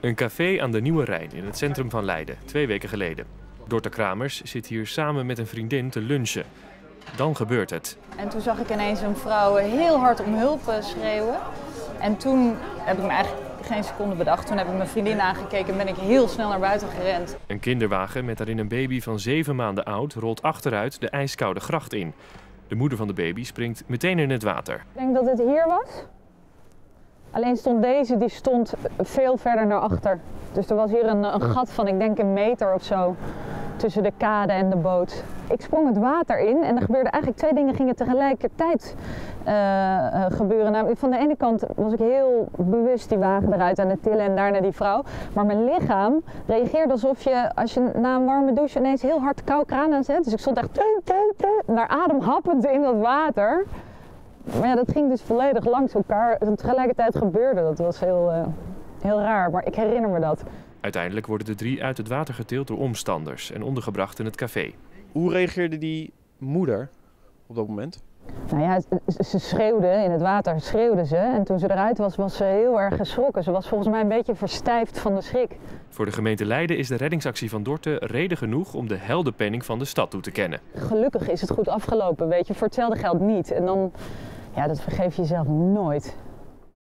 Een café aan de Nieuwe Rijn in het centrum van Leiden, twee weken geleden. Dorte Kramers zit hier samen met een vriendin te lunchen. Dan gebeurt het. En toen zag ik ineens een vrouw heel hard om hulp eh, schreeuwen. En toen heb ik me eigenlijk geen seconde bedacht. Toen heb ik mijn vriendin aangekeken en ben ik heel snel naar buiten gerend. Een kinderwagen met daarin een baby van zeven maanden oud rolt achteruit de ijskoude gracht in. De moeder van de baby springt meteen in het water. Ik denk dat het hier was. Alleen stond deze, die stond veel verder naar achter. Dus er was hier een, een gat van, ik denk een meter of zo, tussen de kade en de boot. Ik sprong het water in en er gebeurden eigenlijk twee dingen gingen tegelijkertijd uh, gebeuren. Nou, van de ene kant was ik heel bewust die wagen eruit aan het tillen en daarna die vrouw. Maar mijn lichaam reageerde alsof je als je na een warme douche ineens heel hard kou kraan aanzet. Dus ik stond echt naar adem happend in dat water. Maar ja, dat ging dus volledig langs elkaar. En tegelijkertijd gebeurde dat. was heel, uh, heel raar, maar ik herinner me dat. Uiteindelijk worden de drie uit het water getild door omstanders en ondergebracht in het café. Hoe reageerde die moeder op dat moment? Nou ja, ze schreeuwde in het water, schreeuwde ze. En toen ze eruit was, was ze heel erg geschrokken. Ze was volgens mij een beetje verstijfd van de schrik. Voor de gemeente Leiden is de reddingsactie van Dorte reden genoeg om de heldenpenning van de stad toe te kennen. Gelukkig is het goed afgelopen, weet je. Voor hetzelfde geld niet. En dan, ja, dat vergeef je jezelf nooit.